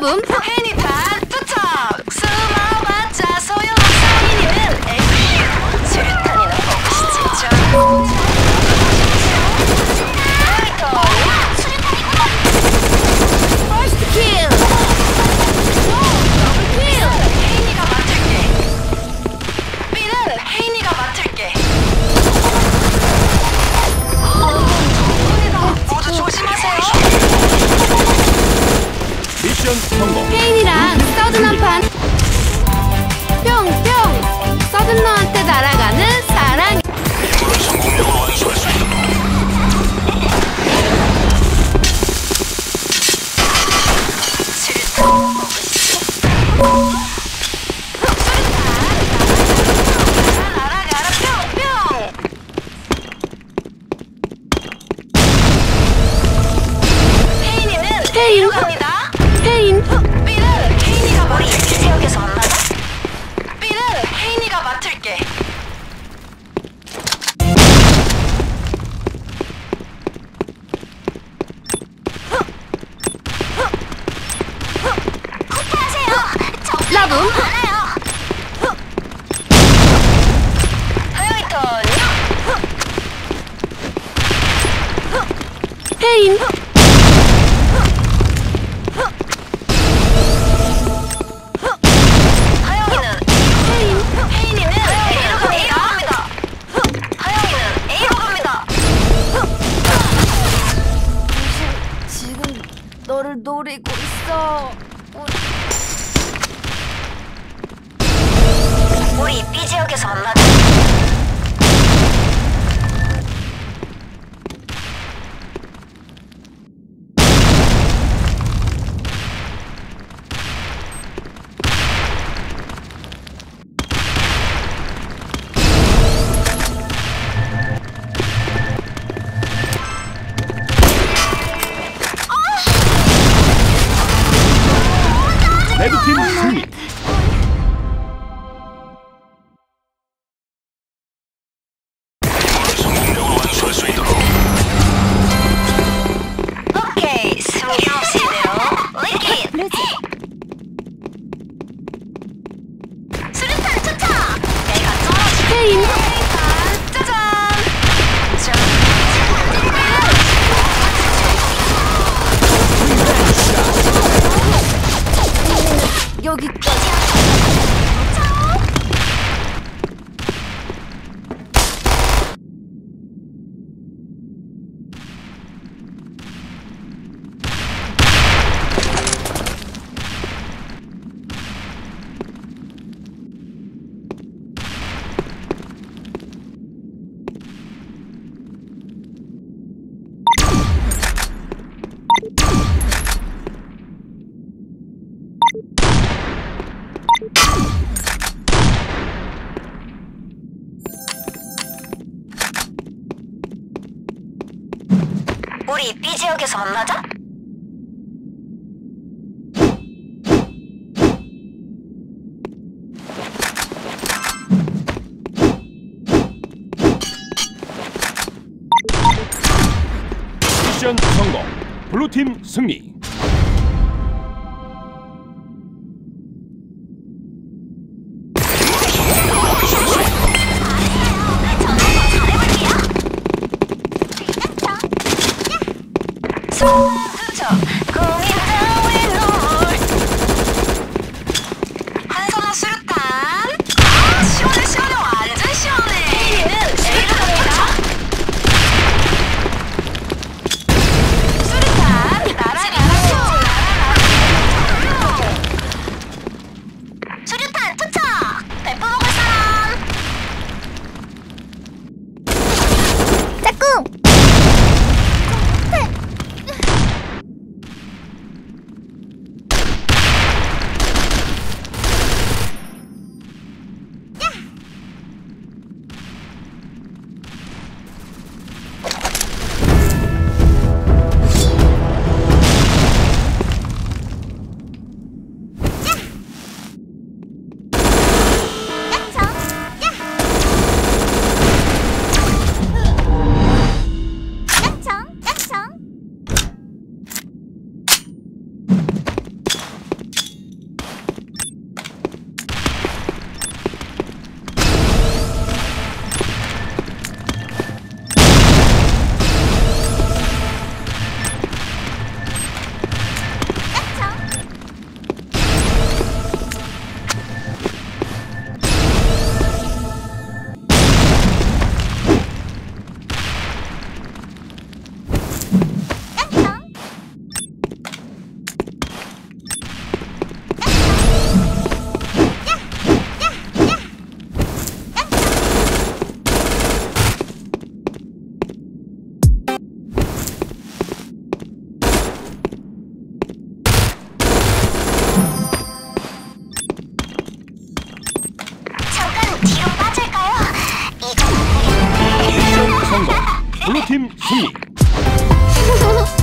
problem for you. 조금 많아요. 페인 너를 노리고 있어. 우리... 우리 B 지역에서 만나자. 레드팀 승리! 우리 B 지역에서 만나자. 미션 성공. 블루팀 승리. Absolutim Sumi.